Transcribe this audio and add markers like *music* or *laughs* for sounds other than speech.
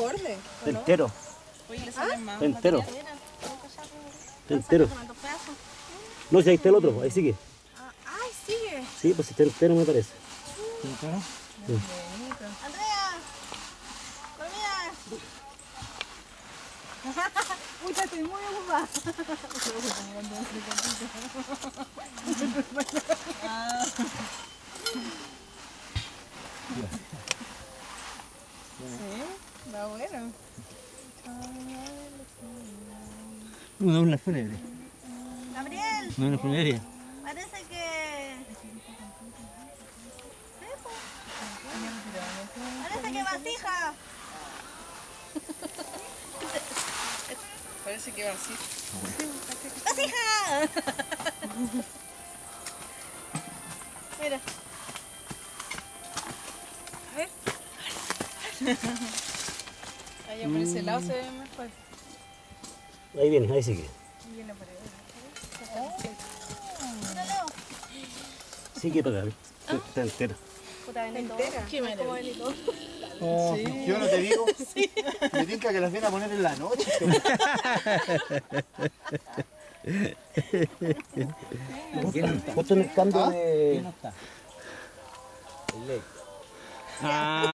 borde. Está entero, Oye, le salen más. entero, entero. No, si ahí está el otro, ahí sigue. Ah, ay, sigue. Sí, pues está entero me parece. Andrea, comida. *laughs* Pucha, estoy muy ocupada. *laughs* Sí, está bueno. No, no, una funeraria. Gabriel, No, una funeraria. parece que. Parece que vasija. Parece que va así. ¡Vasija! Mira. A ver. Ahí por ese lado se ve mejor. Ahí viene, ahí sigue. Viene por ahí. Sigue para acá, está entero. Puta. Entera. Qué. Oh, Yo no te digo. *laughs* Me tinca que las vienen a poner en la noche. *laughs* Justo en el cambio ¿Ah? de... está? Ah.